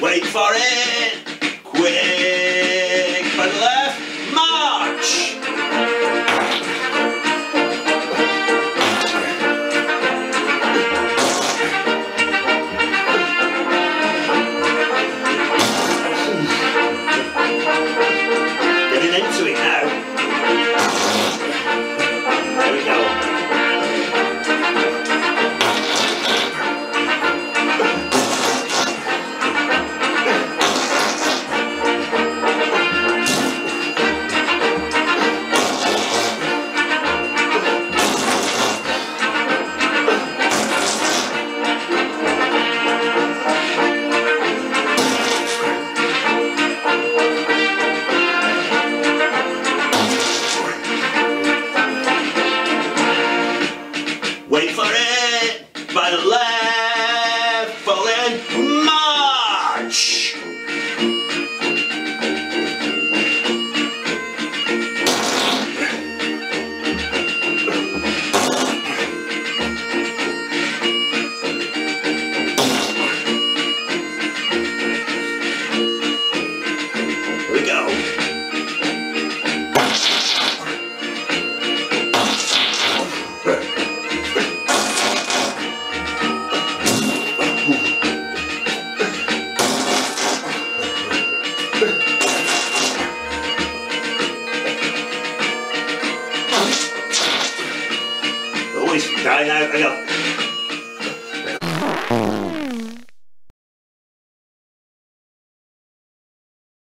Wait for it! Wait for it. By the left. Fall しいやいやいや